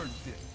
earned it.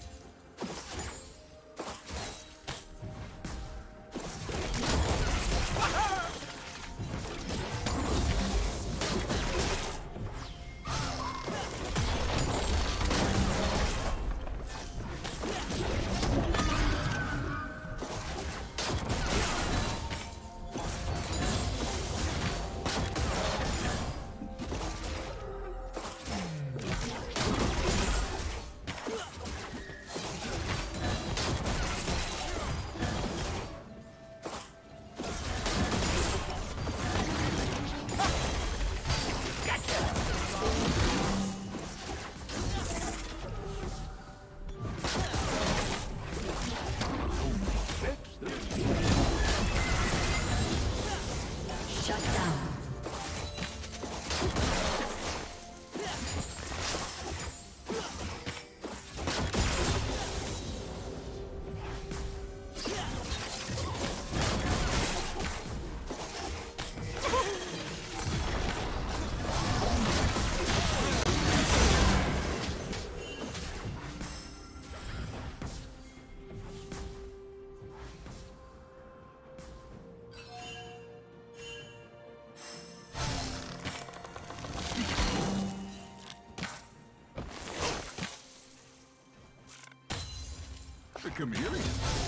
Chameleon.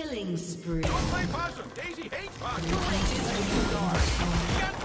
Killing spree. Don't play possum! Daisy hates possum! Gotcha.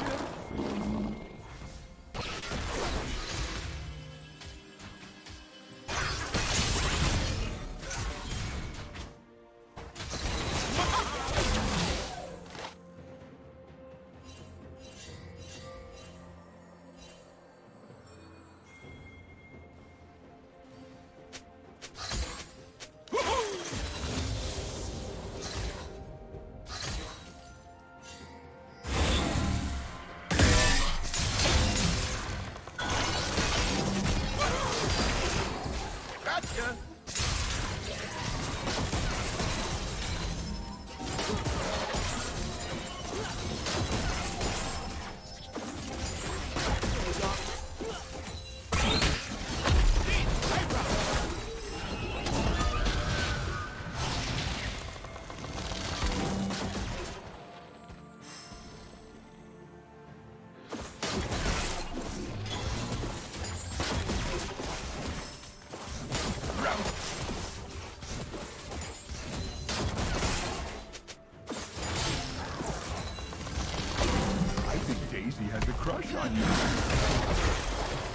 Daisy has a crush on you.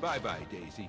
Bye-bye, Daisy.